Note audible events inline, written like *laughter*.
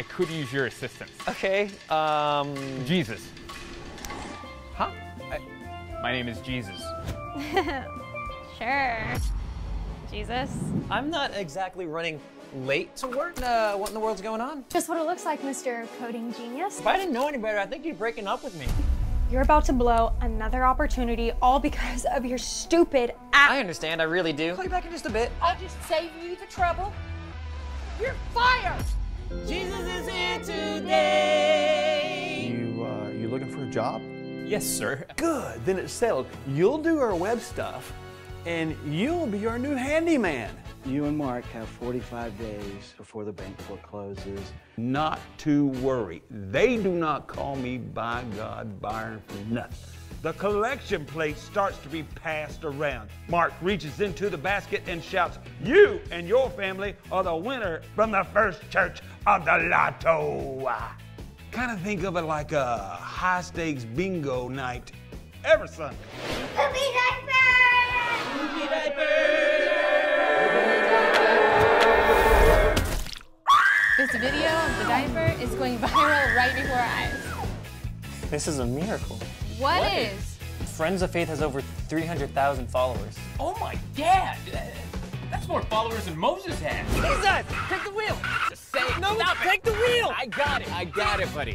I could use your assistance. Okay, um... Jesus. Huh? I, My name is Jesus. *laughs* Sure. Jesus. I'm not exactly running late to work. Uh, what in the world's going on? Just what it looks like, Mr. Coding Genius. If I didn't know any better, I think you'd breaking up with me. You're about to blow another opportunity all because of your stupid act. I understand, I really do. Call you back in just a bit. I'll just save you the trouble. You're fired! Jesus is here today. You, uh, you looking for a job? Yes, sir. Good, then it's settled. You'll do our web stuff, and you'll be our new handyman. You and Mark have 45 days before the bank forecloses. Not to worry. They do not call me by God Byron for nothing. The collection plate starts to be passed around. Mark reaches into the basket and shouts, You and your family are the winner from the first church of the lotto. Kind of think of it like a high stakes bingo night every Sunday. This video of the diaper is going viral right before our eyes. This is a miracle. What is? Friends of Faith has over 300,000 followers. Oh my dad! That's more followers than Moses had. Jesus, take the wheel. Just say it. No, Stop take it. the wheel. I got it. I got it, buddy.